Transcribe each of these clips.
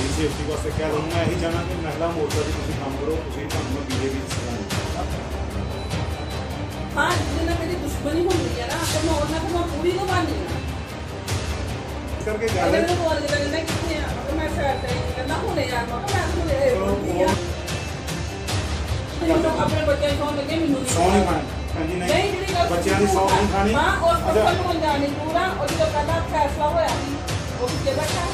ਤੁਹਾਡੀ ਸੇਫਟੀ ਵਾਸਤੇ ਕਹਿ ਦਊਂ ਮੈਂ ਇਹੀ ਚਾਹਣਾ ਕਿ ਮਹਿਲਾ ਮੋਰਚਾ ਦੀ ਤੁਸੀਂ ਕੰਮ ਕਰੋ ਤੁਸੀਂ ਤੁਹਾਨੂੰ ਬੀਜੇਪੀ ਚ ਸਲਾਮ ਹਾਂ ਜਿਹਦੇ ਨਾਲ ਮੇਰੀ ਦੁਸ਼ਮਣੀ ਹੁੰਦੀ ਹੈ ਨਾ ਤੇ ਮੈਂ ਉਹਨਾਂ ਤੋਂ ਮੈਂ ਪੂਰੀ ਨਿਭਾਉਂਦੀ ਹਾਂ ਇਸ ਕਰਕੇ ਗੱਲ ਹੈ ਮੈਨੂੰ ਬੋਲ ਕੇ ਕਹਿੰਦਾ ਕਿੱਥੇ ਆ ਮੈਂ ਸਾਈਡ ਤੇ ਕਹਿੰਦਾ ਹੁਣੇ ਆ ਮੈਂ ਹੁਣੇ ਆਪਣੇ ਬੱਚਿਆਂ ਨੂੰ ਲੱਗੇ ਮੈਨੂੰ ਸੌ ਨਹੀਂ ਖਾਣੀ। ਹਾਂਜੀ ਨਹੀਂ ਨਹੀਂ ਬੱਚਿਆਂ ਦੀ ਸੌ ਨਹੀਂ ਖਾਣੀ। ਹਾਂ ਉਸ ਅੱਛਾ। ਪੱਕਾ ਨੂੰ ਜਾਣੀ ਪੂਰਾ ਉਹ ਜਦੋਂ ਕਹਿੰਦਾ ਫੈਸਲਾ ਹੋਇਆ ਉਹ ਕਿੱਥੇ ਬੈਠਾ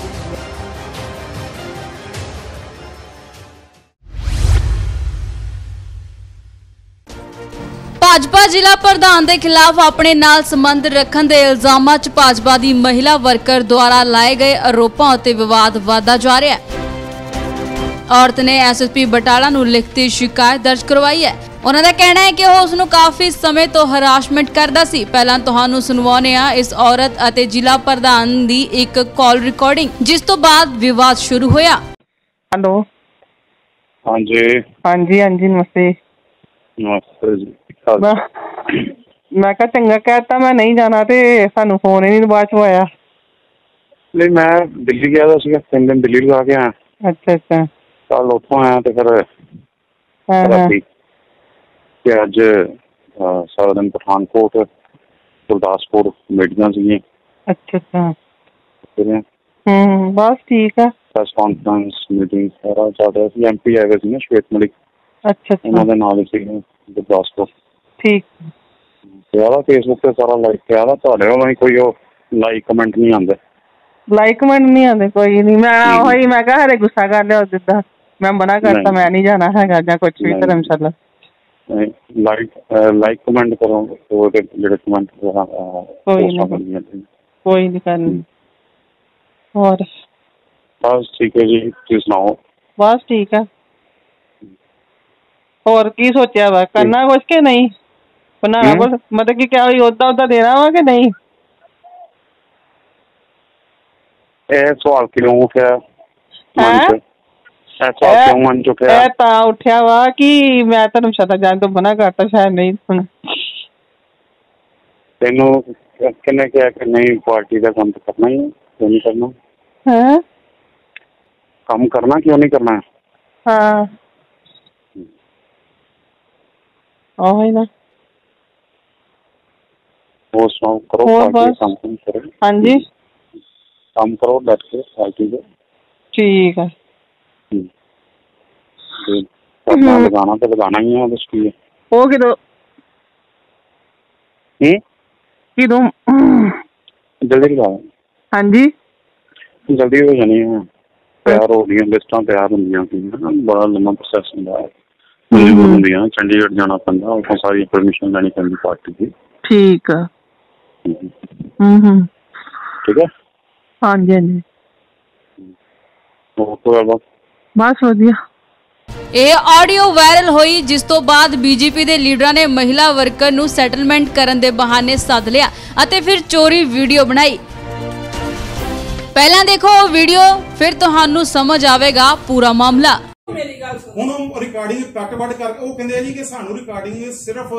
ਭਾਜਪਾ ਜ਼ਿਲ੍ਹਾ ਪ੍ਰਧਾਨ ਦੇ ਖਿਲਾਫ ਆਪਣੇ ਨਾਲ ਸੰਬੰਧ ਰੱਖਣ ਦੇ ਇਲਜ਼ਾਮਾਂ 'ਚ ਭਾਜਪਾ ਦੀ ਮਹਿਲਾ ਵਰਕਰ ਦੁਆਰਾ ਲਾਏ ਗਏ ਆਰੋਪਾਂ ਉੱਤੇ ਵਿਵਾਦ ਵਧਦਾ ਜਾ ਰਿਹਾ ਹੈ। ਔਰਤ ਨੇ ਐਸਐਸਪੀ ਬਟਾਲਾ ਨੂੰ ਲਿਖਤੀ ਸ਼ਿਕਾਇਤ ਦਰਜ ਕਰਵਾਈ ਹੈ। ਉਹਨਾਂ ਦਾ ਕਹਿਣਾ ਹੈ ਕਿ ਉਹ ਉਸ ਨੂੰ ਕਾਫੀ ਸਮੇਂ ਤੋਂ ਹਰਾਸਮੈਂਟ ਕਰਦਾ ਸੀ। ਪਹਿਲਾਂ ਤੁਹਾਨੂੰ ਸੁਣਵਾਉਂਦੇ ਆ ਇਸ ਔਰਤ ਅਤੇ ਜ਼ਿਲ੍ਹਾ ਪ੍ਰਧਾਨ ਦੀ ਇੱਕ ਕਾਲ ਰਿਕਾਰਡਿੰਗ ਜਿਸ ਤੋਂ ਬਾਅਦ ਵਿਵਾਦ ਸ਼ੁਰੂ ਹੋਇਆ। ਹੈਲੋ। ਹਾਂਜੀ। ਹਾਂਜੀ ਹਾਂਜੀ ਨਮਸਤੇ। ਨਮਸਤੇ ਜੀ। ਮੈਂ ਮੈਂ ਕਿਹਾ ਚੰਗਾ ਕਹਿਤਾ ਮੈਂ ਨਹੀਂ ਜਾਣਾ ਤੇ ਸਾਨੂੰ ਫੋਨ ਹੀ ਨਹੀਂ ਬਾਅਦ ਚ ਆਇਆ ਨਹੀਂ ਮੈਂ ਦਿੱਲੀ ਗਿਆ ਦਾ ਸੀਗਾ ਤਿੰਨ ਦਿਨ ਦਿੱਲੀ ਲਗਾ ਕੇ ਆਇਆ। ਅੱਛਾ ਅੱਛਾ। ਕੱਲ ਉੱਥੋਂ ਆਇਆ ਤੇ ਫਿਰ ਹਾਂ ਹਾਂ। ਤੇ ਅੱਜ ਸਾਰਾ ਦਿਨ ਪਠਾਨਕੋਟ ਗੁਰਦਾਸਪੁਰ ਮੀਟਿੰਗਾਂ ਸੀਗੀਆਂ। ਅੱਛਾ ਅੱਛਾ। ਹੂੰ ਬਸ ਠੀਕ ਆ। ਪ੍ਰੈਸ ਕਾਨਫਰੰਸ ਮੀਟਿੰਗ ਸਾਰਾ ਚੱਲ ਰਿਹਾ ਸੀ। ਐਮਪੀ ਆਏ ਹੋਏ ਸੀ ਨਾ ਸ਼ਵੇਤ ਮਲਿਕ। ਅੱਛਾ ਉਹਨਾਂ ਅੱਛਾ ਦੇ ਨਾਲ ਸੀ ਗੁਰਦਾਸਪੁਰ। ਠੀਕ। ਤੇ ਆਦਾ ਫੇਸਬੁੱਕ ਤੇ ਸਾਰਾ ਲਾਈਕ ਤੇ ਆਦਾ ਤੁਹਾਡੇ ਵੱਲੋਂ ਹੀ ਕੋਈ ਉਹ ਲਾਈਕ ਕਮੈਂਟ ਨਹੀਂ ਆਉਂਦੇ। ਲਾਈਕ ਮੈਨੂੰ ਨਹੀਂ ਆਉਂਦੇ ਕੋਈ ਨਹੀਂ ਮੈਂ ਹੂੰ। ਉਹੀ ਮੈਂ ਕਿਹਾ ਹਰੇ ਗੁੱਸਾ ਕਰ ਲਿਆ ਜਿੱਦਾਂ। ਮੈਂ ਮਨਾ ਕਰਤਾ। ਮੈਂ ਨਹੀਂ ਜਾਣਾ ਹੈਗਾ ਜਾਂ ਕੁਝ ਵੀ। ਧਰਮਸ਼ਾਲਾ। ਲਾਈਕ ਲਾਈਕ ਕਮੈਂਟ ਕਰੋ ਉਹਦੇ ਜਿਹੜੇ ਕਮੈਂਟ ਕੋਈ ਨਹੀਂ। ਬਣਦੀਆਂ ਤੇ। ਕੋਈ ਨਹੀਂ ਕਰਨੀ। ਹੋਰ? ਬਸ ਠੀਕ ਹੈ ਜੀ ਤੁਸੀਂ ਸੁਣਾਓ? ਬਸ ਠੀਕ ਆ। ਹੋਰ ਕੀ ਸੋਚਿਆ ਵਾ? ਕਰਨਾ ਕੁਛ ਕਿ ਨਹੀਂ? ਬਣਾਉਣਾ ਹਮ? ਕੁਛ ਮਤਲਬ ਕਿ ਕਿਆ ਉਹਦਾ ਉਹਦਾ ਦੇਣਾ ਵਾ ਕਿ ਨਹੀਂ? ਇਹ ਸਵਾਲ ਕਿਉਂ ਉੱਠਿਆ? ਮਨ ਹੈਂ? ਚ? ਇਹ ਸਵਾਲ ਕਿਉਂ ਮਨ ਚ ਉੱਠਿਆ? ਇਹ ਤਾਂ ਉੱਠਿਆ ਵਾ ਕਿ ਮੈਂ ਧਰਮਸ਼ਾਲਾ ਜਾਣ ਤੋਂ ਮਨਾ ਕਰਤਾ ਸ਼ਾਇਦ ਨਹੀਂ ਹੁਣ। ਤੈਨੂੰ ਕਿੰਨੇ ਕਿਹਾ ਕਿ ਨਹੀਂ ਪਾਰਟੀ ਦਾ ਕੰਮ ਤਾਂ ਕਰਨਾ ਹੀ ਹੈ ਕਿਉਂ ਨਹੀਂ ਕਰਨਾ? ਹੈ? ਕੰਮ ਕਰਨਾ ਕਿਉਂ ਨਹੀਂ ਕਰਨਾ? ਹਾਂ। ਉਹ ਹੀ ਨਾ। ਉਹ ਸੁਣਾਓ? ਕਰੋ ਹੋਰ ਪਾਰਟੀ ਬਸ। ਕੰਮ ਕੰਮ ਕਰੋ। ਹਾਂਜੀ। ਕੰਮ ਕਰੋ ਡਟ ਕੇ ਪਾਰਟੀ ਦੇ ਠੀਕ ਆ। ਹਮ। ਤੇ ਆਪਣਾ ਲਗਾਣਾ ਤਾਂ ਲਗਾਣਾ ਹੀ ਹੈ ਕੀ ਹੈ ਉਹ ਕਿਦੋਂ? ਹੂੰ? ਕਿਦੋਂ? ਜਲਦੀ ਲਗਾਓ ਹਾਂਜੀ। ਜਲਦੀ ਹੋ ਜਾਣੀ ਹੈ ਤਿਆਰ ਹੋ ਗਈਆਂ ਲਿਸਟਾਂ ਤਿਆਰ ਹੁੰਦੀਆਂ ਪਈਆਂ। ਬੜਾ ਲੰਮਾ ਪ੍ਰੋਸੈਸ ਹੁੰਦਾ ਹੈ। ਮਜਬੂਰ ਹੁੰਦੀਆਂ ਚੰਡੀਗੜ੍ਹ ਜਾਣਾ ਪੈਂਦਾ ਉੱਥੋਂ ਸਾਰੀ ਪਰਮਿਸ਼ਨ ਲੈਣੀ ਪੈਂਦੀ ਪਾਰਟੀ ਦੀ। ਠੀਕ ਆ। ਹਮ। ਹੂੰ ਹੂੰ ਠੀਕ ਹੈ? ਹਾਂਜੀ ਹਾਂਜੀ ਹੋਰ ਕੋਈ ਗੱਲਬਾਤ ਬਸ ਵਧੀਆ। ਇਹ ਆਡੀਓ ਵਾਇਰਲ ਹੋਈ ਜਿਸ ਤੋਂ ਬਾਅਦ ਬੀਜੇਪੀ ਦੇ ਲੀਡਰਾਂ ਨੇ ਮਹਿਲਾ ਵਰਕਰ ਨੂੰ ਸੈਟਲਮੈਂਟ ਕਰਨ ਦੇ ਬਹਾਨੇ ਸੱਦ ਲਿਆ ਅਤੇ ਫਿਰ ਚੋਰੀ ਵੀਡੀਓ ਬਣਾਈ। ਪਹਿਲਾਂ ਦੇਖੋ ਉਹ ਵੀਡੀਓ ਫਿਰ ਤੁਹਾਨੂੰ ਸਮਝ ਆਵੇਗਾ ਪੂਰਾ ਮਾਮਲਾ। ਮੇਰੀ ਗੱਲ ਸੁਣ। ਹੁਣ ਉਹ ਰਿਕਾਰਡਿੰਗ ਕੱਟ ਵੱਡ ਕਰਕੇ ਉਹ ਕਹਿੰਦੇ ਆ ਜੀ ਕਿ ਸਾਨੂੰ ਰਿਕਾਰਡਿੰਗ ਸਿਰਫ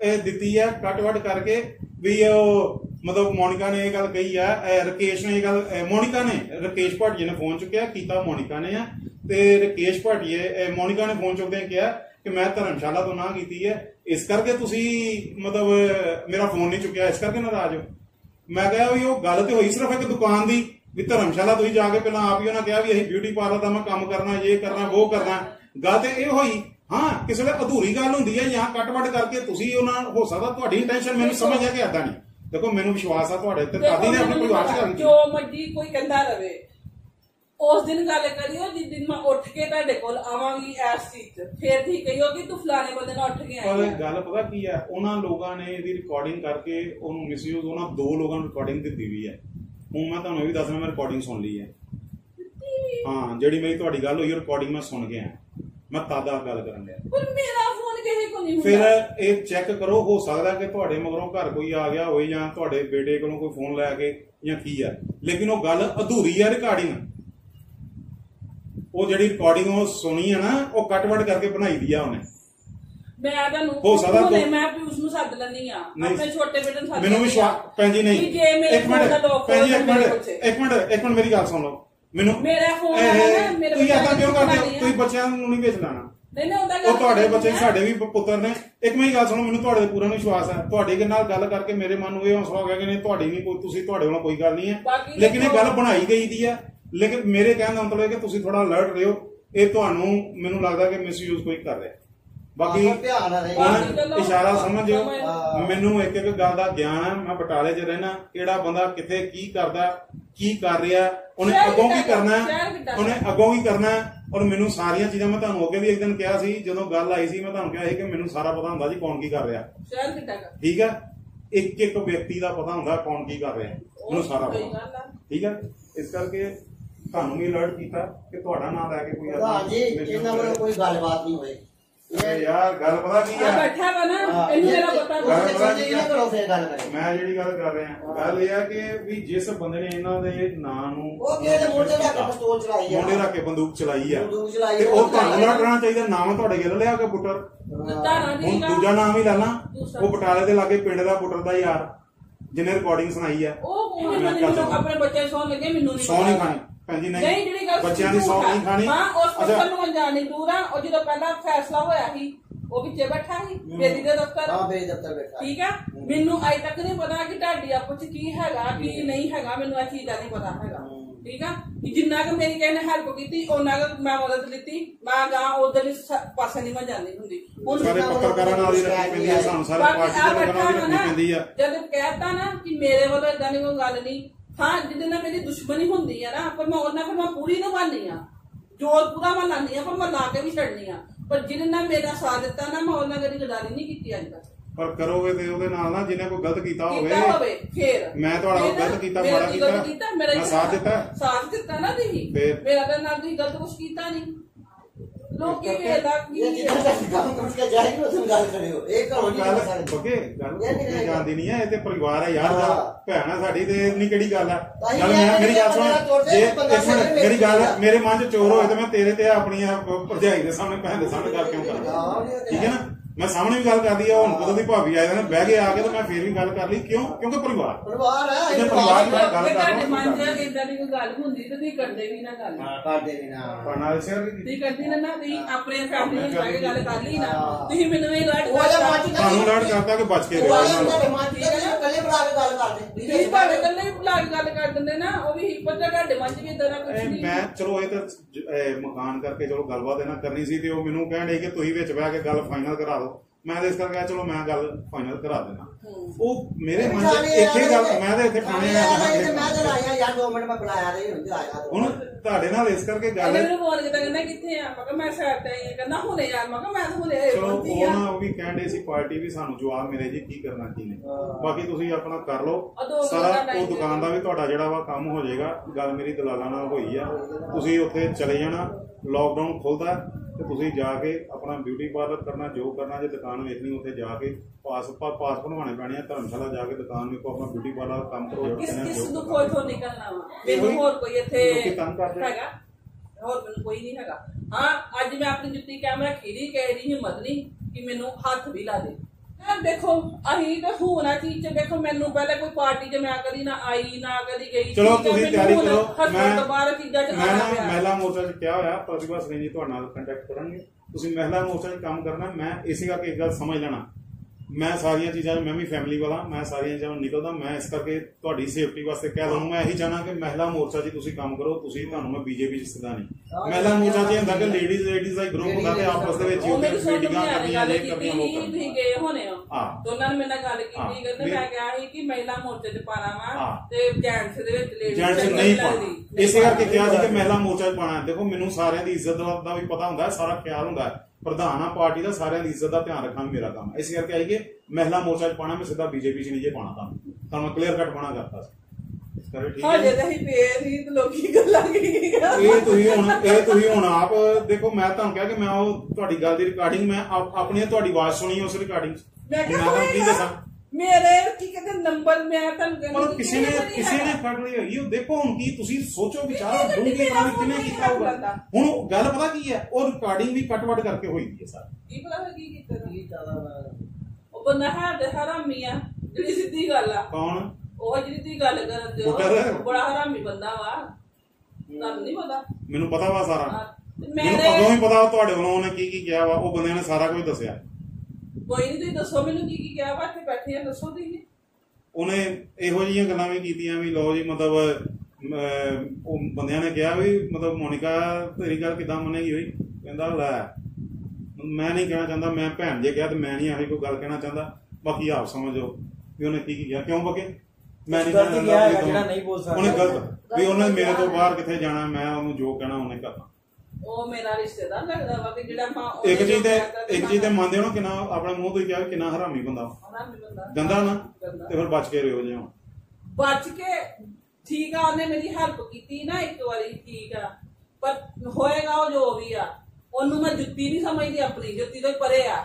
ਇਹ ਦਿੱਤੀ ਹੈ ਕੱਟ ਵੱਟ ਕਰਕੇ ਵੀ ਉਹ ਮਤਲਬ ਮੋਨਿਕਾ ਨੇ ਇਹ ਗੱਲ ਕਹੀ ਆ, ਇਹ ਰਕੇਸ਼ ਨੇ ਇਹ ਗੱਲ ਮੋਨਿਕਾ ਨੇ, ਰਕੇਸ਼ ਭਾਟੀਏ ਨੇ ਫੋਨ ਚੁੱਕਿਆ, ਕੀਤਾ ਮੋਨਿਕਾ ਨੇ ਆ, ਤੇ ਰਕੇਸ਼ ਭਾਟੀਏ ਮੋਨਿਕਾ ਨੇ ਫੋਨ ਚੁੱਕਦੇ ਕਿਹਾ ਕਿ ਮੈਂ ਧਰਮਸ਼ਾਲਾ ਤੋਂ ਨਾ ਕੀਤੀ ਹੈ ਇਸ ਕਰਕੇ ਤੁਸੀਂ ਮਤਲਬ ਮੇਰਾ ਫੋਨ ਨਹੀਂ ਚੁੱਕਿਆ, ਇਸ ਕਰਕੇ ਨਾਰਾਜ਼ ਹੋ। ਮੈਂ ਕਿਹਾ ਵੀ ਉਹ ਗੱਲ ਤੇ ਹੋਈ ਸਿਰਫ ਇੱਕ ਦੁਕਾਨ ਦੀ, ਵੀ ਧਰਮਸ਼ਾਲਾ ਤੁਸੀਂ ਜਾ ਕੇ ਪਹਿਲਾਂ ਆਪ ਹੀ ਉਹਨਾਂ ਕਿਹਾ ਵੀ ਅਸੀਂ ਬਿਊਟੀ ਪਾਰਲਰ ਦਾ ਮੈਂ ਕੰਮ ਕਰਨਾ, ਇਹ ਕਰਨਾ, ਉਹ ਕਰਨਾ, ਗੱਲ ਤੇ ਇਹ ਹੋਈ ਹਾਂ ਕਿਸੇ ਵੇਲੇ ਅਧੂਰੀ ਗੱਲ ਹੁੰਦੀ ਹੈ ਜਾਂ ਕੱਟ-ਵੱਟ ਕਰਕੇ ਤੁਸੀਂ ਉਹਨਾਂ ਹੋ ਸਕਦਾ ਤੁਹਾਡੀ ਇੰਟੈਂਸ਼ਨ ਮੈਨੂੰ ਸਮਝ ਆ ਕਿ ਏਦਾਂ ਨਹੀਂ। ਦੇਖੋ ਮੈਨੂੰ ਵਿਸ਼ਵਾਸ ਆ ਤੁਹਾਡੇ ਤੇ ਦਾਦੀ ਨੇ ਆਪਣੇ ਪਰਿਵਾਰ ਚ ਕਰਨੀ ਜੋ ਮਰਜ਼ੀ ਕੋਈ ਕਹਿੰਦਾ ਰਵੇ। ਉਸ ਦਿਨ ਗੱਲ ਕਰਿਓ ਜਿਸ ਦਿਨ ਮੈਂ ਉੱਠ ਕੇ ਤੁਹਾਡੇ ਕੋਲ ਆਵਾਂਗੀ ਐਸ ਚ ਫੇਰ ਠੀਕ ਕਹੀਓ ਕਿ ਤੂੰ ਫਲਾਣੇ ਬੰਦੇ ਨਾਲ ਉੱਠ ਕੇ ਆਈ ਪਰ ਗੱਲ ਪਤਾ ਕੀ ਹੈ ਉਹਨਾਂ ਲੋਕਾਂ ਨੇ ਇਹਦੀ ਰਿਕਾਰਡਿੰਗ ਕਰਕੇ ਉਹਨੂੰ ਮਿਸਯੂਜ਼ ਉਹਨਾਂ ਦੋ ਲੋਕਾਂ ਨੂੰ ਰਿਕਾਰਡਿੰਗ ਦਿੱਤੀ ਵੀ ਹੈ ਹੁਣ ਮੈਂ ਤੁਹਾਨੂੰ ਇਹ ਵੀ ਦੱਸਣਾ ਮੈਂ ਰਿਕਾਰਡਿੰਗ ਸੁਣ ਲਈ ਹੈ ਹਾਂ ਜਿਹੜੀ ਮੇਰੀ ਤੁਹਾਡੀ ਗੱਲ ਹੋਈ ਰਿਕਾਰਡਿੰਗ ਮੈਂ ਸੁਣ ਗਿਆ ਮੈਂ ਤਾਦਾ ਗੱਲ ਕਰਨ ਲਿਆ ਪਰ ਮੇਰਾ ਫੋਨ ਕਿਸੇ ਕੋ ਨਹੀਂ ਫਿਰ ਹੁੰਦਾ ਇਹ ਚੈੱਕ ਕਰੋ ਹੋ ਸਕਦਾ ਕਿ ਤੁਹਾਡੇ ਮਗਰੋਂ ਘਰ ਕੋਈ ਆ ਗਿਆ ਹੋਵੇ ਜਾਂ ਤੁਹਾਡੇ ਬੇਟੇ ਕੋਲੋਂ ਕੋਈ ਫੋਨ ਲੈ ਕੇ ਜਾਂ ਕੀ ਹੈ ਲੇਕਿਨ ਉਹ ਗੱਲ ਅਧੂਰੀ ਹੈ ਰਿਕਾਰਡਿੰਗ ਉਹ ਜਿਹੜੀ ਰਿਕਾਰਡਿੰਗ ਉਹ ਸੁਣੀ ਹੈ ਨਾ ਉਹ ਕੱਟ-ਵੱਟ ਕਰਕੇ ਬਣਾਈ ਦੀ ਆ ਉਹਨੇ। ਮੈਂ ਤੁਹਾਨੂੰ ਹੋ ਸਕਦਾ ਹੁਣੇ ਤੂੰ- ਮੈਂ ਪਿਊਸ ਨੂੰ ਸੱਦ ਲੈਣੀ ਆ। ਨਹੀਂ। ਆਪਣੇ ਛੋਟੇ ਬੇਟੇ ਨੂੰ ਸੱਦ ਮੈਨੂੰ ਲੈਂਦੀ ਵਿਸ਼ਵਾਸ ਆ। ਭੈਣ ਜੀ ਨਹੀਂ। ਵੀ ਜੇ ਮੇਰੇ ਇੱਕ ਫੋਨ ਮਿੰਟ ਦਾ ਲੋਕ ਭੈਣ ਜੀ ਇੱਕ ਮਿੰਟ। ਇੱਕ ਮਿੰਟ ਇੱਕ ਮਿੰਟ ਮੇਰੀ ਗੱਲ ਸੁਣ ਲਓ। ਮੈਨੂੰ ਮੇਰਾ phone ਇਹ- ਆਇਆ ਨਾ, ਮੇਰੇ ਤੁਸੀਂ ਬੱਚਿਆਂ ਕਿਉਂ ਨੂੰ ਕਰਦੇ ਹੋ। ਤੁਸੀਂ ਬੱਚਿਆਂ ਨੂੰ ਨਹੀਂ ਵੇਚਣਾ ਨਾ ਨਹੀਂ ਨਹੀਂ ਉਹਦਾ ਉਹ ਤੁਹਾਡੇ ਬੱਚੇ ਸਾਡੇ ਵੀ ਪੁੱਤਰ ਨੇ। ਇੱਕ ਮੇਰੀ ਗੱਲ ਸੁਣੋ ਮੈਨੂੰ ਤੁਹਾਡੇ ਤੇ ਪੂਰਾ ਵਿਸ਼ਵਾਸ ਹੈ। ਤੁਹਾਡੇ ਦੇ ਨਾਲ ਗੱਲ ਕਰਕੇ ਮੇਰੇ ਮਨ ਨੂੰ ਇਹ ਹੌਸਲਾ ਹੋ ਗਿਆ ਕਿ ਨਹੀਂ ਤੁਹਾਡੀ ਨਹੀਂ ਕੋਈ ਤੁਸੀਂ ਤੁਹਾਡੇ ਵੱਲੋਂ ਕੋਈ ਗੱਲ ਨਹੀਂ ਹੈ। ਲੇਕਿਨ ਇਹ ਗੱਲ ਬਣਾਈ ਗਈ ਦੀ ਹੈ। ਲੇਕਿਨ ਮੇਰੇ ਕਹਿਣ ਦਾ ਮਤਲਬ ਹੈ ਕਿ ਤੁਸੀਂ ਥੋੜਾ ਅਲਰਟ ਰਹੋ। ਇਹ ਤੁਹਾਨੂੰ ਮੈਨੂੰ ਲੱਗਦਾ ਕਿ ਮਿਸਯੂਜ਼ ਕੋਈ ਕਰ ਰਿਹਾ। ਬਾਕੀ ਧਿਆਨ ਨਾਲ ਰਹੀ ਬਾਕੀ ਚਲੋ, ਹੁਣ ਇਸ਼ਾਰਾ ਸਮਝਿਓ। ਸਮਝ- ਮੈਨੂੰ ਇੱਕ ਇੱਕ ਗੱਲ ਦਾ ਗਿਆਨ ਹੈ। ਮੈਂ ਬਟਾਲੇ 'ਚ ਰਹਿਣਾ ਕਿਹੜਾ ਬੰਦਾ ਕਿੱਥੇ ਕੀ ਕਰਦਾ। ਕੀ ਕਰ ਰਿਹਾ ਉਹਨੇ ਅੱਗੋਂ ਕੀ ਕਰਨਾ ਉਹਨੇ ਅੱਗੋਂ ਕੀ ਕਰਨਾ ਔਰ ਮੈਨੂੰ ਸਾਰੀਆਂ ਚੀਜ਼ਾਂ ਮੈਂ ਤੁਹਾਨੂੰ ਅੱਗੇ ਵੀ ਇੱਕ ਦਿਨ ਕਿਹਾ ਸੀ ਜਦੋਂ ਗੱਲ ਆਈ ਸੀ ਮੈਂ ਤੁਹਾਨੂੰ ਕਿਹਾ ਸੀ ਕਿ ਮੈਨੂੰ ਸਾਰਾ ਪਤਾ ਹੁੰਦਾ ਜੀ ਕੌਣ ਕੀ ਕਰ ਰਿਹਾ। ਠੀਕ ਹੈ ਇੱਕ ਇੱਕ ਵਿਅਕਤੀ ਦਾ ਪਤਾ ਹੁੰਦਾ ਕੌਣ ਕੀ ਕਰ ਰਿਹਾ ਮੈਨੂੰ ਸਾਰਾ ਪਤਾ। ਆ। ਠੀਕ ਹੈ ਇਸ ਕਰਕੇ ਤੁਹਾਨੂੰ ਵੀ ਅਲਰਟ ਕੀਤਾ ਕਿ ਤੁਹਾਡਾ ਨਾਮ ਲੈ ਕੇ ਕੋਈ ਪ੍ਰਧਾਨ ਜੀ ਇਹਨਾਂ ਵੱਲੋਂ ਕੋਈ ਗੱਲਬਾਤ ਨਹੀਂ ਹੋਈ। ਇਹ ਯਾਰ ਗੱਲ ਪਤਾ ਕੀ ਆ? ਹੈ ਬੈਠਾ ਵਾ ਨਾ ਹਾਂ, ਇਹਨੂੰ ਇਹ- ਮੇਰਾ ਪਤਾ ਉਹ ਗੱਲ ਤੇ ਪਤਾ ਸਮਝੇ ਕੀ ਇਹਨਾਂ ਹੈ? ਕੋਲੋਂ ਫੇਰ ਗੱਲ ਕਰੇ ਮੈਂ ਜਿਹੜੀ ਗੱਲ ਕਰ ਰਿਹਾ ਗੱਲ ਇਹ ਹੈ ਕਿ ਵੀ ਜਿਸ ਬੰਦੇ ਨੇ ਇਹਨਾਂ ਦੇ ਨਾਂ ਨੂੰ ਉਹ ਕਿਹਦੇ ਮੁੰਡੇ ਰੱਖ ਕੇ ਪਿਸਤੌਲ ਚਲਾਈ ਆ? ਮੁੰਡੇ ਰੱਖ ਕੇ ਬੰਦੂਕ ਚਲਾਈ ਆ? ਬੰਦੂਕ ਚਲਾਈ ਤੇ ਆ। ਉਹ ਤੁਹਾਨੂੰ ਲੜਨਾ ਚਾਹੀਦਾ ਨਾਮ ਤੁਹਾਡੇ ਗਿਰ ਲਿਆ ਕੇ ਹੁਣ ਗੱਲ- ਦੂਜਾ ਨਾਮ ਹੀ ਲੈ ਲਾ। ਦੂਸਰਾ। ਉਹ ਬਟਾਲੇ ਦੇ ਲਾਗੇ ਪਿੰਡ ਦਾ ਬੁੱਟਰ ਦਾ ਯਾਰ ਜਿਹਨੇ ਰਿਕਾਰਡਿੰਗ ਸੁਣਾਈ ਆ। ਉਹ ਆਪਣੇ ਬੱਚੇ ਨੂੰ ਸੌਣ ਲੱਗੇ ਮੈਨੂੰ ਨਹੀਂ ਸੌ ਨਹੀਂ। ਖਾਣੀ। ਭੈਣ ਜੀ ਨਹੀਂ ਨਹੀਂ ਜਿਹੜੀ ਗੱਲ ਬੱਚਿਆਂ ਦੀ ਸੌ ਨਹੀਂ ਖਾਣੀ। ਹਾਂ ਉਸ ਪੱਤਰ ਨੂੰ ਅਣਜਾਣੀ ਦੂਰ ਆ ਉਹ ਜਦੋਂ ਪਹਿਲਾਂ ਫੈਸਲਾ ਹੋਇਆ ਸੀ ਉਹ ਵਿੱਚੇ ਬੈਠਾ ਸੀ ਬੇਦੀ ਦੇ ਦਫ਼ਤਰ। ਹਾਂ ਬੇ ਦਫ਼ਤਰ ਬੈਠਾ। ਠੀਕ ਆ? ਮੈਨੂੰ ਅਜੇ ਤੱਕ ਨਹੀਂ ਪਤਾ ਕਿ ਤੁਹਾਡੀ ਆਪਸ ਚ ਕੀ ਹੈਗਾ ਕੀ ਨਹੀਂ ਹੈਗਾ ਮੈਨੂੰ ਇਹ ਚੀਜ਼ ਦਾ ਨਹੀਂ ਪਤਾ ਹੈਗਾ। ਠੀਕ ਆ? ਕਿ ਜਿੰਨਾ ਕਿ ਮੇਰੀ ਕਹਿੰਦੇ ਹੈਲਪ ਕੀਤੀ ਉਹਨਾਂ ਕੁ ਮੈਂ ਮਦਦ ਲਿੱਤੀ ਮੈਂ ਗਾ ਉਧਰ ਪਾਸੇ ਨਹੀਂ ਮੈਂ ਜਾਂਦੀ ਹੁੰਦੀ। ਹੁਣ ਸਾਰੇ ਪੱਤਰਕਾਰਾਂ ਨਾਲ ਹੀ ਰੱਖਣੀ ਪੈਂਦੀ ਆ ਸਾਨੂੰ ਸਾਰੇ ਪਾਰਟੀ ਦੇ ਨਾਲ ਰੱਖਣੀ ਨਾ, ਪੈਂਦੀ ਆ। ਜਦ ਕਹਿਤਾ ਨਾ ਕਿ ਮੇਰੇ ਵੱਲੋਂ ਇਦਾਂ ਦੀ ਕੋਈ ਗੱਲ ਨਹੀਂ ਹਾਂ ਜਿਹਦੇ ਨਾਲ ਮੇਰੀ ਦੁਸ਼ਮਣੀ ਹੁੰਦੀ ਆ ਨਾ ਪਰ ਮੈਂ ਉਹਨਾਂ ਕੋਲ ਮੈਂ ਪੂਰੀ ਨਿਭਾਉਂਦੀ ਆ ਜੋਰ ਪੂਰਾ ਮੈਂ ਲਾਉਂਦੀ ਆ ਪਰ ਮੈਂ ਲਾ ਕੇ ਵੀ ਛੱਡਣੀ ਆ ਪਰ ਜਿਹਦੇ ਨਾਲ ਮੇਰਾ ਸਾਥ ਦਿੱਤਾ ਨਾ ਮੈਂ ਉਹਨਾਂ ਕਦੀ ਗਦਾਰੀ ਨਹੀਂ ਕੀਤੀ ਅੱਜ ਤੱਕ ਪਰ ਕਰੋਗੇ ਤੇ ਉਹਦੇ ਨਾਲ ਨਾ ਜਿਹਨੇ ਕੋਈ ਗਲਤ ਕੀਤਾ ਹੋਵੇ ਕੀਤਾ ਹੋਵੇ ਫੇਰ ਮੈਂ ਤੁਹਾਡਾ ਗਲਤ ਕੀਤਾ, ਮੇਰਾ ਮਾੜਾ ਗਲਤ ਕੀਤਾ? ਕੀਤਾ ਮੇਰਾ ਮੈਂ ਸਾਥ ਦਿੱਤਾ? ਸਾਥ ਦਿੱਤਾ ਨਾ ਤੁਸੀਂ ਫੇਰ? ਮੇਰਾ ਤਾਂ ਨਾਲ ਤੁਸੀਂ ਗਲਤ ਕੁਝ ਕੀਤਾ ਨਹੀਂ ਲੋਕੀ ਇਹ ਜਿੱਦਾਂ ਤੱਕ ਕੰਮ ਗੱਲ ਕਰਿਓ। ਇਹ ਨਹੀਂ ਗੱਲ ਨਹੀਂ ਜਾਂਦੀ ਨਹੀਂ ਹੈ ਤੇ ਪਰਿਵਾਰ ਹੈ ਯਾਰ। ਗੱਲ ਭੈਣ ਹੈ ਸਾਡੀ ਤੇ ਨਹੀਂ ਕਿਹੜੀ ਗੱਲ ਮੈਂ ਮੇਰੀ ਗੱਲ ਸੁਣ ਜੇ ਗੱਲ ਮਨ 'ਚ ਚੋਰ ਹੋਏ ਤੇ ਮੈਂ ਤੇਰੇ ਤੇ ਆਪਣੀਆਂ ਭਰਜਾਈ ਦੇ ਸਾਹਮਣੇ ਭੈਣ ਦੇ ਸਾਹਮਣੇ ਗੱਲ ਕਿਉਂ ਹਾਂ, ਕਰਾਂ ਉਹ ਤੇ ਠੀਕ ਹੈ ਨਾ? ਮੈਂ ਸਾਹਮਣੇ ਵੀ ਗੱਲ ਕਰਦੀ ਆ ਹੁਣ ਕਦੋਂ ਦੀ ਭਾਬੀ ਆਏ ਨੇ ਬਹਿ ਕੇ ਆ ਕੇ ਤੇ ਮੈਂ ਫੇਰ ਵੀ ਗੱਲ ਕਰ ਲਈ। ਕਿਉਂ? ਕਿਉਂਕਿ ਪਰਿਵਾਰ। ਪਰਿਵਾਰ ਹੈ ਇਹ ਪਰਿਵਾਰ ਨਾਲ ਗੱਲ ਕਰ ਤੁਹਾਡੇ ਮਨ 'ਚ ਇਦਾਂ ਦੀ ਕੋਈ ਗੱਲ ਹੁੰਦੀ ਤੇ ਤੁਸੀਂ ਕਰਦੇ ਵੀ ਨਾ ਗੱਲ। ਹਾਂ ਕਰਦੇ ਵੀ ਨਾ। ਨਾਲ ਸ਼ੇਅਰ ਵੀ ਕੀਤੀ। ਤੁਸੀਂ ਕਰਦੇ ਨਾ ਨਾ ਤੁਸੀਂ ਆਪਣੇ ਫੈਮਿਲੀ ਨਾਲ ਜਾ ਕੇ ਗੱਲ ਕਰ ਲਈ ਨਾ। ਤੁਸੀਂ ਮੈਨੂੰ ਇਹ ਮੱਚ ਤੁਹਾਨੂੰ ਲੜ ਕਰਤਾ ਕਿ ਬਚ ਕੇ ਰਹੋ। ਵਾਲੇ ਨਾਲ ਤੁਹਾਡੇ ਮਨ ਚ ਤਾਂ ਇਕੱਲੇ ਬਣਾ ਕੇ ਗੱਲ ਕਰਦੇ ਹੀ ਕੇ ਕਰ ਦਿੰਦੇ ਨਾ ਉਹ ਵੀ ਪਤਾ ਤੁਹਾਡੇ ਮਨ 'ਚ ਵੀ ਇਦਾਂ ਦਾ ਕੁਝ ਇਹ ਨਹੀਂ। ਮੈਂ ਚਲੋ ਇਹ ਤਾਂ ਜ- ਇਹ ਮਕਾਨ ਕਰਕੇ ਚਲੋ ਗੱਲਬਾਤ ਇਹਨਾਂ ਕਰਨੀ ਸੀ ਤੇ ਉਹ ਮੈਨੂੰ ਕਹਿਣ ਡੇ ਕਿ ਤੁਸੀਂ ਵਿੱਚ ਬਹਿ ਕੇ ਗੱਲ ਫਾਈਨਲ ਕਰਾ ਦਿਓ। ਮੈਂ ਤਾਂ ਇਸ ਕਰਕੇ ਕਿਹਾ ਚਲੋ ਮੈਂ ਗੱਲ ਫਾਈਨਲ ਕਰਾ ਦੇਣਾ ਉਹ ਮੇਰੇ ਮਨ 'ਚ ਇੱਥੇ ਗੱਲ ਮੈਂ ਤਾਂ ਇੱਥੇ ਥਾਣੇ ਆਇਆ ਮੈਂ ਮੈਂ ਤਾਂ ਆਇਆ ਯਾਰ 2 ਮਿੰਟ ਮੈਂ ਬੁਲਾਇਆ ਨਹੀਂ ਹੁੰਦੇ ਆਇਆ ਹੁਣ ਤੁਹਾਡੇ ਨਾਲ ਇਸ ਕਰਕੇ ਗੱਲ ਅਗਲੇ ਨੂੰ ਫੋਨ ਕੀਤਾ ਕਹਿੰਦਾ ਕਿੱਥੇ ਆ? ਮੈਂ ਕਿਹਾ ਮੈਂ ਸਾਈਡ ਤੇ ਆਈ ਆ ਕਹਿੰਦਾ ਹੁਣੇ ਯਾਰ ਮੈਂ ਕਿਹਾ ਮੈਂ ਤਾਂ ਹੁਣੇ ਆਈ ਚਲੋ ਉਹ ਆ। ਨਾ ਉਹ ਵੀ ਕਹਿੰਦੇ ਸੀ ਪਾਰਟੀ ਵੀ ਸਾਨੂੰ ਜਵਾਬ ਮਿਲੇ ਜੀ ਕੀ ਕਰਨਾ ਕੀ ਨਹੀਂ? ਬਾਕੀ ਤੁਸੀਂ ਆਪਣਾ ਕਰ ਆ ਲਓ ਸਾਰਾ ਉਹ ਦੁਕਾਨ ਦਾ ਵੀ ਤੁਹਾਡਾ ਜਿਹੜਾ ਵਾ ਕੰਮ ਹੋ ਜਾਏਗਾ ਗੱਲ ਮੇਰੀ ਦਲਾਲਾਂ ਨਾਲ ਹੋਈ ਆ। ਤੁਸੀਂ ਉੱਥੇ ਚਲੇ ਜਾਣਾ ਲੋਕਡਾਊਨ ਖੁੱਲਦਾ। ਤੇ ਤੁਸੀਂ ਜਾ ਕੇ ਆਪਣਾ ਬਿਊਟੀ ਪਾਰਲਰ ਕਰਨਾ ਜੋ ਕਰਨਾ ਜੇ ਦੁਕਾਨ ਵੇਚਣੀ ਉੱਥੇ ਜਾ ਕੇ ਪਾਸ ਪਾਸ ਬਣਵਾਉਣੇ ਪੈਣੇ ਆ ਧਰਮਸ਼ਾਲਾ ਜਾ ਕੇ ਦੁਕਾਨ ਵੇਖੋ ਆਪਣਾ ਬਿਊਟੀ ਪਾਰਲਰ ਦਾ ਕੰਮ ਕਰੋ ਕਿਸ ਕਿਸ ਦੁੱਖੋਂ ਇਥੋਂ ਨਿਕਲਣਾ ਵਾ? ਮੈਨੂੰ ਹੋਰ ਕੋਈ ਇੱਥੇ। ਹੈਗਾ? ਹੋਰ ਮੈਨੂੰ ਕੋਈ ਨਹੀਂ ਹੈਗਾ। ਹਾਂ ਅੱਜ ਮੈਂ ਆਪਣੀ ਜੁੱਤੀ ਕੈਮਰਾ ਖੀਰੀ ਕਹਿ ਰਹੀ ਹਿੰਮਤ ਨਹੀਂ ਕਿ ਮੈਨੂੰ ਹੱਥ ਵੀ ਲਾ ਦੇ। ਮੈਂ ਦੇਖੋ ਅਹੀਂ ਤਾਂ ਹੋਣਾ ਚੀਜ਼ ਚ ਦੇਖੋ ਮੈਨੂੰ ਪਹਿਲੇ ਕੋਈ ਪਾਰਟੀ 'ਚ ਮੈਂ ਕਦੀ ਨਾ ਆਈ ਨਾ ਕਦੀ ਗਈ ਚਲੋ ਠੀਕ ਹੈ, ਤੁਸੀਂ ਮੈਨੂੰ ਤਿਆਰੀ ਹੁਣ ਕਰੋ। ਹੱਸਣ ਤੋਂ ਬਾਅਦ ਚੀਜ਼ਾਂ ਚ ਮੈਂ ਆਉਣਾ ਨਾ ਪਿਆ। ਮਹਿਲਾ ਮੋਰਚਾ 'ਚ ਕਿਹਾ ਹੋਇਆ ਪ੍ਰਤਿਭਾ ਸਿੰਘ ਜੀ ਤੁਹਾਡੇ ਨਾਲ ਕੰਟੈਕਟ ਕਰਨਗੇ ਤੁਸੀਂ ਮਹਿਲਾ ਮੋਰਚਾ 'ਚ ਕੰਮ ਕਰਨਾ ਮੈਂ ਇਸੇ ਕਰਕੇ ਇੱਕ ਗੱਲ ਸਮਝ ਲੈਣਾ। ਮੈਂ ਸਾਰੀਆਂ ਚੀਜ਼ਾਂ ਮੈਂ ਵੀ ਫੈਮਿਲੀ ਵਾਲਾ ਮੈਂ ਸਾਰੀਆਂ ਚੀਜ਼ਾਂ ਨੂੰ ਨਿਕਲਦਾ ਮੈਂ ਇਸ ਕਰਕੇ ਤੁਹਾਡੀ ਸੇਫਟੀ ਵਾਸਤੇ ਕਹਿ ਦਊਂ ਮੈਂ ਇਹੀ ਚਾਹਨਾ ਕਿ ਮਹਿਲਾ ਮੋਰਚਾ 'ਚ ਤੁਸੀਂ ਕੰਮ ਕਰੋ ਤੁਸੀਂ ਤੁਹਾਨੂੰ ਮੈਂ ਬੀਜੇਪੀ 'ਚ ਸਿੱਧਾ ਨਹੀਂ ਮਹਿਲਾ ਮੋਰਚਾ ਇਹ ਹੁੰਦਾ ਕਿ ਲੇਡੀਜ਼ ਲੇਡੀਜ਼ ਦਾ ਗਰੁੱਪ ਹੁੰਦਾ ਤੇ ਆਪਸ ਦੇ ਵਿੱਚ ਸੁਣ ਮੀਟਿੰਗਾਂ ਕਰਨੀਆਂ ਜੇ ਕੀਤੀ ਕਰਨੀਆਂ ਸੀ, ਤੁਸੀਂ ਗਏ ਹੋਣੇ ਹੋ। ਦੋਨਾਂ ਨੇ ਮੇਰੇ ਨਾਲ ਗੱਲ। ਕੀਤੀ ਕਹਿੰਦੇ ਮੈਂ ਕਿਹਾ ਸੀ ਕਿ ਮਹਿਲਾ ਮੋਰਚੇ 'ਚ ਪਾਣਾ ਵਾ। ਤੇ ਜੈਂਟਸ ਦੇ ਵਿੱਚ ਲੇਡੀਜ਼ ਜੈਂਟਸ ਨਹੀਂ ਪਾਣਾ ਇਸੇ ਕਰਕੇ ਕਿਹਾ ਸੀ ਕਿ ਮਹਿਲਾ ਮੋਰਚਾ 'ਚ ਪਾਣਾ ਦੇਖੋ ਮੈਨੂੰ ਸਾਰਿਆਂ ਦੀ ਇੱਜ਼ਤ ਦਾ ਵੀ ਪਤਾ ਹੁੰਦਾ ਹੈ ਸਾਰਾ ਖਿਆਲ ਹੁੰਦਾ ਹੈ। ਪ੍ਰਧਾਨ ਆ ਪਾਰਟੀ ਦਾ ਸਾਰਿਆਂ ਦੀ ਇੱਜ਼ਤ ਦਾ ਧਿਆਨ ਰੱਖਣਾ ਮੇਰਾ ਕੰਮ ਹੈ। ਇਸੇ ਕਰਕੇ ਆਈਏ ਮਹਿਲਾ ਮੋਰਚਾ 'ਚ ਪਾਣਾ ਮੈਂ ਸਿੱਧਾ ਬੀਜੇਪੀ 'ਚ ਨਹੀਂ ਜੇ ਪਾਣਾ ਤਾਂ ਤਾਂ ਮੈਂ ਕਲੀਅਰ ਕੱਟ ਪਾਣਾ ਕਰਤਾ ਸੀ। ਹਾਲੇ ਤਾਂ ਹੀ ਫੇਰ ਹੀ ਤੇ ਲੋਕੀ ਗੱਲਾਂ ਕੀ ਇਹ ਤੁਸੀਂ ਹੁਣ ਇਹ ਤੁਸੀਂ ਹੁਣ ਆਪ ਦੇਖੋ ਮੈਂ ਤੁਹਾਨੂੰ ਕਿਹਾ ਕਿ ਮੈਂ ਉਹ ਤੁਹਾਡੀ ਗੱਲ ਦੀ ਰਿਕਾਰਡਿੰਗ ਮੈਂ ਆਪ- ਆਪਣੀ ਤੁਹਾਡੀ ਆਵਾਜ਼ ਸੁਣੀ ਉਸ ਰਿਕਾਰਡਿੰਗ ਮੈਂ ਕਿਹਾ ਤੁਹਾਨੂੰ ਕੀ ਹੋਏਗਾ। ਦੱਸਾਂ? ਮੇਰੇ ਕੀ ਕਹਿੰਦੇ ਨੰਬਰ ਮੈਂ ਤੁਹਾਨੂੰ ਕਹਿੰਦੀ ਮਤਲਬ ਕਿਸੇ ਨੇ ਕਿਸੇ ਨੇ ਫੜ ਲਈ ਹੈਗੀ ਉਹ ਦੇਖੋ ਹੁਣ ਕੀ ਤੁਸੀਂ ਸੋਚੋ ਵਿਚਾਰੋ ਡੂੰਘੇ ਮੇਰਾ ਤਰ੍ਹਾਂ ਵੀ ਫੋਨ ਕਿਨੇ ਨਹੀਂ ਕੀਤਾ ਹੋਊਗਾ। ਕਰਦਾ। ਹੁਣ ਗੱਲ ਪਤਾ ਕੀ ਹੈ? ਉਹ ਰਿਕਾਰਡਿੰਗ ਵੀ ਕੱਟ-ਵੱਟ ਕਰਕੇ ਹੋਈ ਦੀ ਹੈ ਸਾਰੀ। ਕੀ ਪਤਾ ਫਿਰ ਕੀ ਕੀਤਾ? ਕੀ ਚੱਲਦਾ ਉਹ ਬੰਦਾ ਹੈ ਤੇ ਹਰਾਮੀ ਆ ਜਿਹੜੀ ਸਿੱਧੀ ਗੱਲ ਆ। ਕੌਣ? ਉਹ ਜਿਹੜੀ ਤੀ ਗੱਲ ਦੇ ਬੁੱਟਰ। ਉਹ ਬੜਾ ਹਰਾਮੀ ਬੰਦਾ ਵਾ। ਤੁਹਾਨੂੰ ਨਹੀਂ ਪਤਾ? ਮੈਨੂੰ ਪਤਾ ਵਾ ਸਾਰਾ। ਹਾਂ, ਮੈਨੂੰ ਹੀ ਪਤਾ ਤੁਹਾਡੇ ਵੱਲੋਂ ਉਹਨੇ ਕੀ ਕੀ ਕਿਹਾ ਵਾ। ਉਹ ਬੰਦੇ ਨੇ ਸਾਰਾ ਕੁਝ ਦੱਸਿਆ। ਕੋਈ ਨਹੀਂ ਤੁਸੀਂ ਦੱਸੋ ਮੈਨੂੰ ਕੀ ਕੀ ਕਿਹਾ ਵਾ ਇੱਥੇ ਬੈਠੇ ਆ ਦੱਸੋ ਤੁਸੀਂ। ਉਹਨੇ ਇਹੋ ਜਿਹੀਆਂ ਗੱਲਾਂ ਵੀ ਕੀਤੀਆਂ ਵੀ ਲੋ ਜੀ ਮਤਲਬ ਉਹ ਬੰਦਿਆਂ ਨੇ ਕਿਹਾ ਵੀ ਮਤਲਬ ਮੋਨਿਕਾ ਤੇਰੀ ਗੱਲ ਕਿਦਾਂ ਮੰਨੇਗੀ ਹੋਈ ਕਹਿੰਦਾ ਲੈ ਮੈਂ ਨਹੀਂ ਕਹਿਣਾ ਚਾਹੁੰਦਾ ਮੈਂ ਭੈਣ ਜੇ ਕਿਹਾ ਤੇ ਮੈਂ ਨਹੀਂ ਆਹੀ ਕੋਈ ਗੱਲ ਕਹਿਣਾ ਚਾਹੁੰਦਾ। ਬਾਕੀ ਆਪ ਸਮਝੋ ਵੀ ਉਹਨੇ ਕੀ ਕੀ ਕਿਹਾ ਕਿਉਂ ਬਕੇ? ਮੈਂ ਨਹੀਂ ਗਲਤ ਕਹਿਣਾ ਕਿਹਾ ਹੈਗਾ, ਵੀ ਜਿਹੜਾ ਨਹੀਂ ਬੋਲ ਸਕਦਾ। ਉਹਨੇ ਗਲਤ ਵੀ ਉਹਨੇ ਮੇਰੇ ਤੋਂ ਬਾਹਰ ਕਿੱਥੇ ਜਾਣਾ ਮੈਂ ਉਹਨੂੰ ਜੋ ਕਹਿਣਾ ਉਹਨੇ ਕਰਨਾ। ਉਹ ਮੇਰਾ ਰਿਸ਼ਤੇਦਾਰ ਲੱਗਦਾ ਵਾ ਕਿ ਜਿਹੜਾ ਮਾਂ ਉਹਨੇ ਇੱਕ ਜੋ ਤੇ ਇੱਕ ਚੀਜ਼ ਤੇ ਮੰਨਦੇ ਹੋ ਨਾ ਕਿੰਨਾ ਆਪਣੇ ਮੂੰਹ ਤੋਂ ਹੀ ਕਿਹਾ ਕਿੰਨਾ ਹਰਾਮੀ ਬੰਦਾ ਵਾ। ਬੰਦਾ। ਗੰਦਾ ਨਾ ਗੰਦਾ। ਤੇ ਫਿਰ ਬਚ ਕੇ ਰਹੋ ਜਿਉਂ। ਬਚ ਕੇ ਠੀਕ ਆ ਉਹਨੇ ਮੇਰੀ ਹੈਲਪ ਕੀਤੀ ਨਾ ਇੱਕ ਵਾਰੀ ਠੀਕ ਆ। ਪਰ ਹੋਏਗਾ ਉਹ ਜੋ ਵੀ ਆ ਉਹਨੂੰ ਮੈਂ ਜੁੱਤੀ ਨਹੀਂ ਸਮਝਦੀ ਆਪਣੀ ਜੁੱਤੀ ਤੋਂ ਪਰੇ ਆ।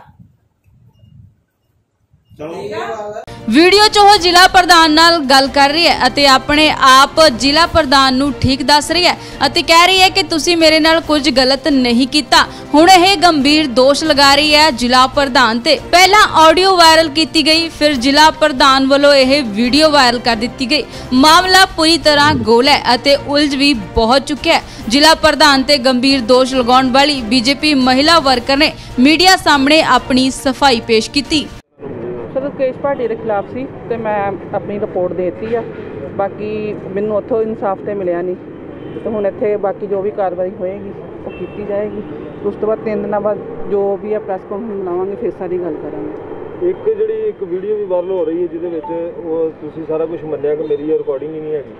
ਚਲੋ। ਠੀਕ ਆ ਵੀਡੀਓ 'ਚ ਉਹ ਜ਼ਿਲ੍ਹਾ ਪ੍ਰਧਾਨ ਨਾਲ ਗੱਲ ਕਰ ਰਹੀ ਹੈ ਅਤੇ ਆਪਣੇ ਆਪ ਜ਼ਿਲ੍ਹਾ ਪ੍ਰਧਾਨ ਨੂੰ ਠੀਕ ਦੱਸ ਰਹੀ ਹੈ ਅਤੇ ਕਹਿ ਰਹੀ ਹੈ ਕਿ ਤੁਸੀਂ ਮੇਰੇ ਨਾਲ ਕੁਝ ਗਲਤ ਨਹੀਂ ਕੀਤਾ। ਹੁਣ ਇਹ ਗੰਭੀਰ ਦੋਸ਼ ਲਗਾ ਰਹੀ ਹੈ ਜ਼ਿਲ੍ਹਾ ਪ੍ਰਧਾਨ ਤੇ। ਪਹਿਲਾਂ ਆਡੀਓ ਵਾਇਰਲ ਕੀਤੀ ਗਈ, ਫਿਰ ਜ਼ਿਲ੍ਹਾ ਪ੍ਰਧਾਨ ਵੱਲੋਂ ਇਹ ਵੀਡੀਓ ਵਾਇਰਲ ਕਰ ਦਿੱਤੀ ਗਈ। ਮਾਮਲਾ ਪੂਰੀ ਤਰ੍ਹਾਂ ਗੋਲ ਹੈ ਅਤੇ ਉਲਝ ਵੀ ਬਹੁਤ ਚੁੱਕਿਆ ਹੈ। ਜ਼ਿਲ੍ਹਾ ਪ੍ਰਧਾਨ ਤੇ ਗੰਭੀਰ ਦੋਸ਼ ਲਗਾਉਣ ਵਾਲੀ ਬੀਜੇਪੀ ਮਹਿਲਾ ਵਰਕਰ ਨੇ ਮੀਡੀਆ ਸਾਹਮਣੇ ਆਪਣੀ ਸਫ਼ਾਈ ਪੇਸ਼ ਕੀਤੀ। ਸਰ ਕੇਸ ਦੇ ਖਿਲਾਫ ਸੀ ਤੇ ਮੈਂ ਆਪਣੀ ਰਿਪੋਰਟ ਦੇ ਦਿੱਤੀ ਆ। ਬਾਕੀ ਮੈਨੂੰ ਉੱਥੋਂ ਇਨਸਾਫ ਤੇ ਮਿਲਿਆ ਨਹੀਂ। ਤੇ ਹੁਣ ਇੱਥੇ ਬਾਕੀ ਜੋ ਵੀ ਕਾਰਵਾਈ ਹੋਏਗੀ, ਉਹ ਕੀਤੀ ਜਾਏਗੀ। ਉਸ ਤੋਂ ਬਾਅਦ ਤਿੰਨ ਦਿਨਾਂ ਬਾਅਦ ਜੋ ਵੀ ਆ ਪ੍ਰੈਸ ਕਾਨਫਰੰਸ ਬਣਾਵਾਂਗੇ, ਫਿਰ ਸਾਰੀ ਗੱਲ ਕਰਾਂਗੇ। ਇੱਕ ਜਿਹੜੀ ਇੱਕ ਵੀਡੀਓ ਵੀ ਵਾਇਰਲ ਹੋ ਰਹੀ ਹੈ, ਜਿਹਦੇ ਵਿੱਚ ਉਹ ਤੁਸੀਂ ਸਾਰਾ ਕੁਝ ਮੰਨਿਆ ਕਿ ਮੇਰੀ ਰਿਕਾਰਡਿੰਗ ਹੀ ਨਹੀਂ ਹੈਗੀ।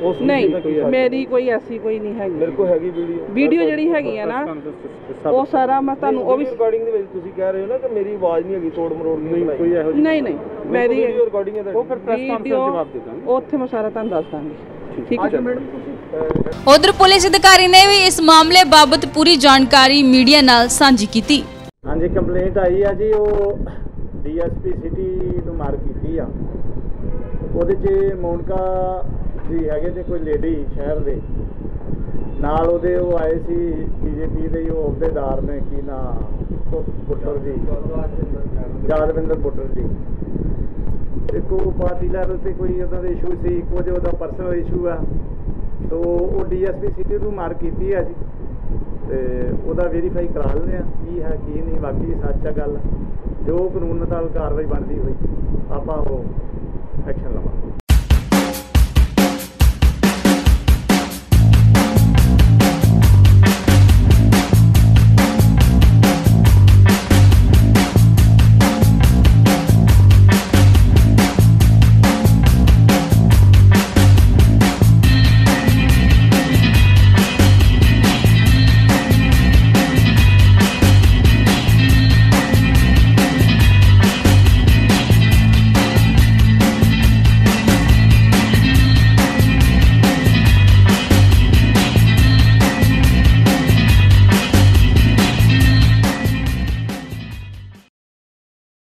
ਉਸ ਨਹੀਂ? ਮੇਰੀ ਕੋਈ ਐਸੀ ਕੋਈ ਨਹੀਂ ਹੈਗੀ। ਮੇਰੇ ਕੋਲ ਹੈਗੀ ਵੀਡੀਓ। ਵੀਡੀਓ ਜਿਹੜੀ ਹੈਗੀ ਆ ਨਾ ਉਹ ਸਾਰਾ ਮੈਂ ਤੁਹਾਨੂੰ ਉਹ ਵੀ ਰਿਕਾਰਡਿੰਗ ਦੇ ਵਿੱਚ ਤੁਸੀਂ ਕਹਿ ਰਹੇ ਹੋ ਨਾ ਕਿ ਮੇਰੀ ਆਵਾਜ਼ ਨਹੀਂ ਹੈਗੀ ਤੋੜ ਮਰੋੜ ਨਹੀਂ ਕੋਈ ਇਹੋ ਨਹੀਂ ਨਹੀਂ ਮੇਰੀ ਵੀਡੀਓ ਰਿਕਾਰਡਿੰਗ ਹੈ ਉਹ ਫਿਰ ਪ੍ਰੈਸ ਕਾਨਫਰੰਸ ਜਵਾਬ ਦੇ ਦਾਂਗੇ। ਉੱਥੇ ਮੈਂ ਸਾਰਾ ਤੁਹਾਨੂੰ ਦੱਸ ਦਾਂਗੀ। ਠੀਕ ਹੈ ਮੈਡਮ ਉਧਰ ਪੁਲਿਸ ਅਧਿਕਾਰੀ ਨੇ ਵੀ ਇਸ ਮਾਮਲੇ ਬਾਬਤ ਪੂਰੀ ਜਾਣਕਾਰੀ ਮੀਡੀਆ ਨਾਲ ਸਾਂਝੀ ਕੀਤੀ। ਹਾਂਜੀ ਕੰਪਲੇਂਟ ਆਈ ਆ ਜੀ ਉਹ ਡੀਐਸਪੀ ਸਿਟੀ ਨੂੰ ਮਾਰ ਕੀਤੀ ਆ। ਉਹਦੇ 'ਚ ਮੋਨਕਾ ਜੀ ਹੈਗੇ ਤੇ ਕੋਈ ਲੇਡੀ ਸ਼ਹਿਰ ਦੇ। ਨਾਲ ਉਹਦੇ ਉਹ ਆਏ ਸੀ ਬੀਜੇਪੀ ਦੇ ਉਹ ਅਹੁਦੇਦਾਰ ਨੇ, ਕੀ ਨਾ ਪੁੱਟਰ ਜੀ। ਯਾਦਵਿੰਦਰ ਪੁੱਟਰ ਜੀ। ਦੇਖੋ ਪਾਰਟੀ ਲੈਵਲ ਤੇ ਕੋਈ ਉਹਨਾਂ ਦੇ ਇਸ਼ੂ ਸੀ, ਕੁਝ ਉਹਦਾ ਪਰਸਨਲ ਇਸ਼ੂ ਆ। ਸੋ ਉਹ ਡੀਐਸਪੀ ਸਿਟੀ ਨੂੰ ਮਾਰ ਕੀਤੀ ਆ ਜੀ। ਤੇ ਉਹਦਾ ਵੈਰੀਫਾਈ ਕਰਾ ਲੈਂਦੇ ਆ, ਕੀ ਹੈ, ਕੀ ਨਹੀਂ, ਬਾਕੀ ਸੱਚ ਆ ਗੱਲ। ਜੋ ਕਾਨੂੰਨ ਮੁਤਾਬਕ ਕਾਰਵਾਈ ਬਣਦੀ ਹੋਈ, ਆਪਾਂ ਉਹ ਐਕਸ਼ਨ ਲਵਾਂਗੇ।